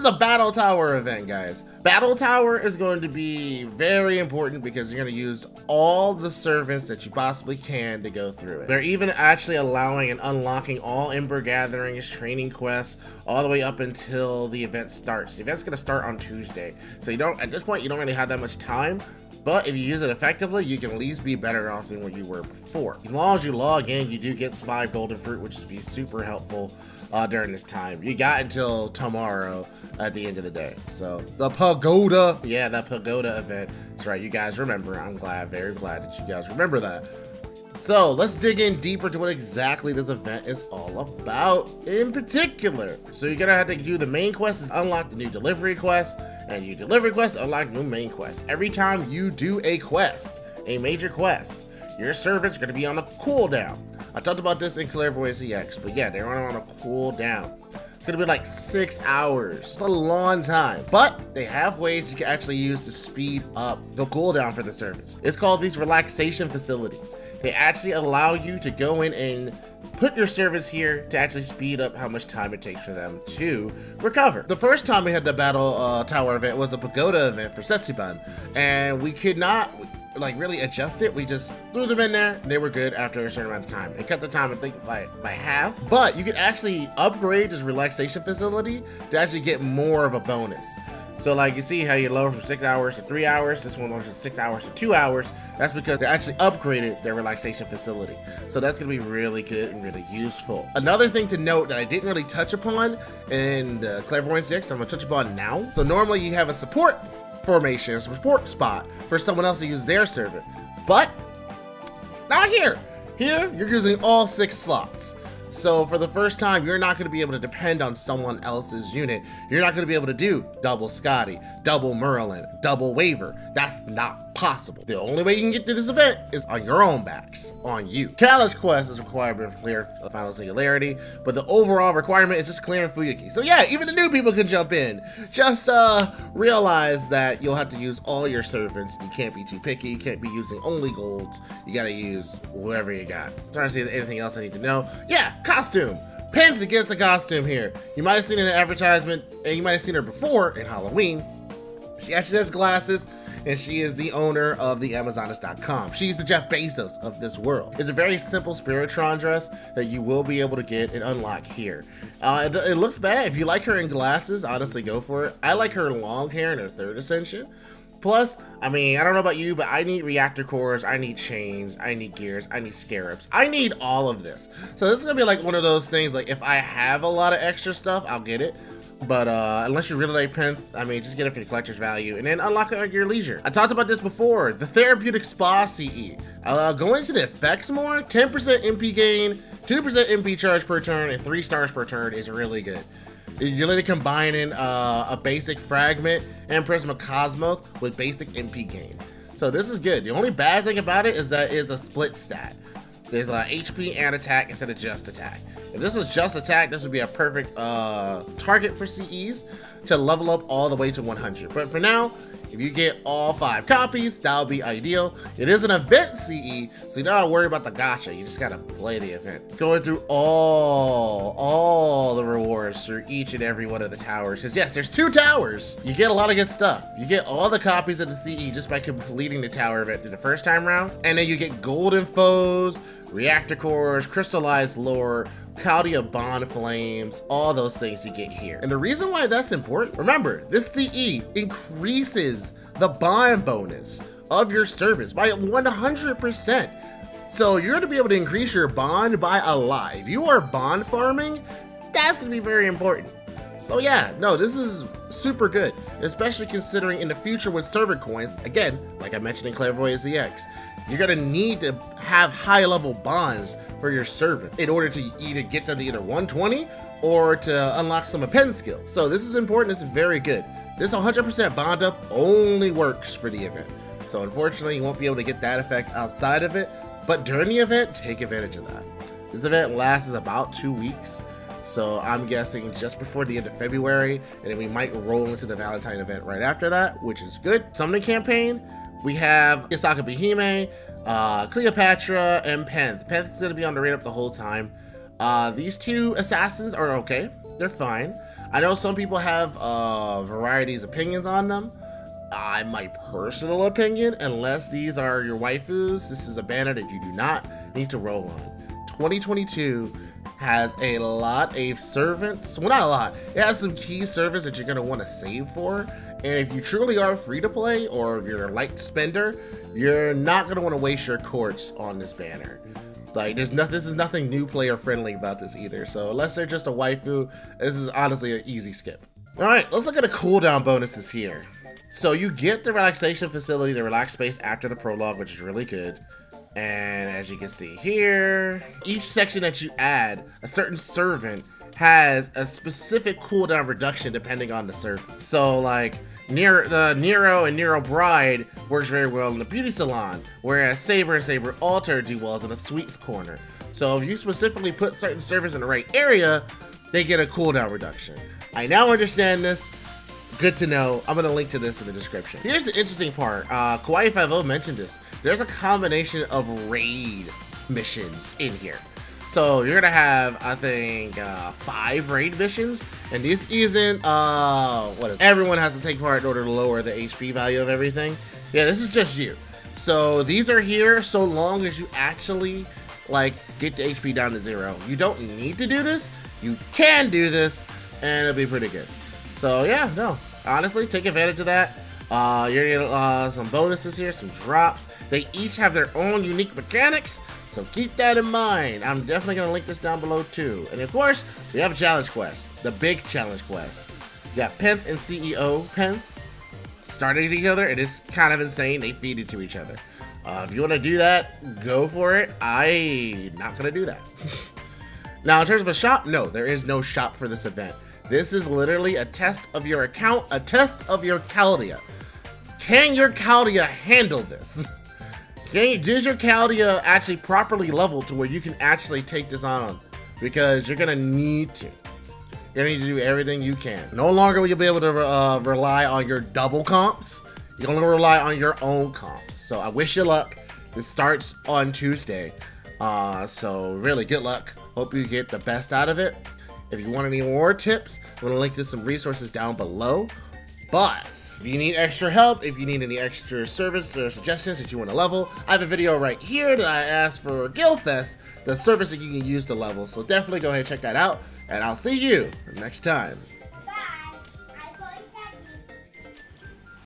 is the Battle Tower event, guys. Battle Tower is going to be very important because you're going to use all the servants that you possibly can to go through it. They're even actually allowing and unlocking all Ember Gatherings, training quests, all the way up until the event starts. The event's going to start on Tuesday. So you don't, at this point, you don't really have that much time, but if you use it effectively, you can at least be better off than what you were before. As long as you log in, you do get five golden fruit, which would be super helpful uh, during this time. You got until tomorrow at the end of the day. So the pagoda, yeah, that pagoda event. That's right. You guys remember. I'm glad, very glad that you guys remember that. So let's dig in deeper to what exactly this event is all about in particular. So you're gonna have to do the main quest is unlock the new delivery quest and you deliver quests, unlock new main quests. Every time you do a quest, a major quest, your servants are gonna be on a cooldown. I talked about this in Clairvoyance EX, but yeah, they're on a cooldown. It's gonna be like six hours. It's a long time. But they have ways you can actually use to speed up the cooldown for the servants. It's called these relaxation facilities. They actually allow you to go in and put your servants here to actually speed up how much time it takes for them to recover. The first time we had the battle uh, tower event was a pagoda event for Setsubun, and we could not like really adjust it. We just threw them in there. They were good after a certain amount of time. It cut the time, I think, by, by half. But you can actually upgrade this relaxation facility to actually get more of a bonus. So like you see how you lower from six hours to three hours, this one lowers from six hours to two hours. That's because they actually upgraded their relaxation facility. So that's gonna be really good and really useful. Another thing to note that I didn't really touch upon in the Clairvoyance EX, I'm gonna touch upon now. So normally you have a support formation, a support spot for someone else to use their servant. But not here. Here, you're using all six slots. So for the first time, you're not going to be able to depend on someone else's unit. You're not going to be able to do double Skadi, double Merlin, double Waver. That's not possible. The only way you can get to this event is on your own backs, on you. Kalash Quest is required to clear Final Singularity, but the overall requirement is just clearing Fuyuki. So yeah, even the new people can jump in. Just uh, realize that you'll have to use all your servants. You can't be too picky. You can't be using only golds. You gotta use whoever you got. I'm trying to see anything else I need to know. Yeah, costume. Pent gets a costume here. You might have seen it in an advertisement, and you might have seen her before in Halloween. She actually has glasses and she is the owner of the Amazoness.com. She's the Jeff Bezos of this world. It's a very simple Spiritron dress that you will be able to get and unlock here. Uh, it, it, looks bad. If you like her in glasses, honestly, go for it. I like her long hair in her third ascension. Plus, I mean, I don't know about you, but I need reactor cores, I need chains, I need gears, I need scarabs. I need all of this. So this is gonna be like one of those things, like if I have a lot of extra stuff, I'll get it. But uh, unless you really like Pent, I mean, just get it for your collector's value and then unlock it at your leisure. I talked about this before, the Therapeutic Spa CE. Uh, go into the effects more, 10% MP gain, 2% MP charge per turn, and 3 stars per turn is really good. You're literally combining uh, a basic fragment and Prisma Cosmos with basic MP gain. So this is good. The only bad thing about it is that it's a split stat. There's a HP and attack instead of just attack. If this was just attack, this would be a perfect uh, target for CEs to level up all the way to 100. But for now, if you get all five copies, that'll be ideal. It is an event CE, so you don't have to worry about the gacha. You just gotta play the event. Going through all, all the rewards for each and every one of the towers. Because yes, there's two towers. You get a lot of good stuff. You get all the copies of the CE just by completing the tower event through the first time round. And then you get golden Fous, reactor cores, crystallized lore, Caudia Bond Flames, all those things you get here. And the reason why that's important, remember, this CE increases the bond bonus of your servants by 100%. So you're gonna be able to increase your bond by a lot. If you are bond farming, that's gonna be very important. So yeah, no, this is super good, especially considering in the future with servant coins, again, like I mentioned in Clairvoyance EX, you're gonna need to have high level bonds for your servant in order to either get to either 120 or to unlock some append skills. So this is important, is very good. This 100% bond up only works for the event. So unfortunately, you won't be able to get that effect outside of it, but during the event, take advantage of that. This event lasts about two weeks, so I'm guessing just before the end of February, and then we might roll into the Valentine event right after that, which is good. Summoning campaign, we have Osakabehime, uh, Cleopatra, and Penth. Penth's gonna be on the radar the whole time. Uh, these two assassins are okay. They're fine. I know some people have uh, varieties of opinions on them. Uh, my personal opinion, unless these are your waifus, this is a banner that you do not need to roll on. 2022 has a lot of servants. Well, not a lot. It has some key servants that you're going to want to save for. And if you truly are free to play or if you're a light spender, you're not going to want to waste your quartz on this banner. Like, there's nothing. This is nothing new player friendly about this either. So unless they're just a waifu, this is honestly an easy skip. All right, let's look at the cooldown bonuses here. So you get the relaxation facility, the relax space after the prologue, which is really good. And as you can see here, each section that you add, a certain servant has a specific cooldown reduction depending on the servant. So like Nero, the Nero and Nero Bride works very well in the beauty salon, whereas Saber and Saber Alter do well in the sweets corner. So if you specifically put certain servants in the right area, they get a cooldown reduction. I now understand this. Good to know. I'm gonna link to this in the description. Here's the interesting part. Uh, Kawaii 5 mentioned this. There's a combination of raid missions in here. So you're gonna have, I think, uh, five raid missions, and this isn't, uh, what is? Everyone has to take part in order to lower the HP value of everything. Yeah, this is just you. So these are here so long as you actually, like, get the HP down to zero. You don't need to do this. You can do this, and it'll be pretty good. So yeah, no, honestly, take advantage of that. Uh, you're gonna get uh, some bonuses here, some drops. They each have their own unique mechanics, so keep that in mind. I'm definitely gonna link this down below too. And of course, we have a challenge quest, the big challenge quest. You got Penth and CEO Penth starting together. It is kind of insane. They feed each other. Uh, if you want to do that, go for it. I'm not gonna do that. now, in terms of a shop, no, there is no shop for this event. This is literally a test of your account, a test of your Chaldea. Can your Chaldea handle this? Can did your Chaldea actually properly level to where you can actually take this on? Because you're gonna need to. You're gonna need to do everything you can. No longer will you be able to uh, rely on your double comps. You're gonna rely on your own comps. So I wish you luck. This starts on Tuesday. Uh, so really good luck. Hope you get the best out of it. If you want any more tips, I'm to link to some resources down below. But if you need extra help, if you need any extra service or suggestions that you want to level, I have a video right here that I asked for Guildfest, the service that you can use to level. So definitely go ahead and check that out, and I'll see you next time.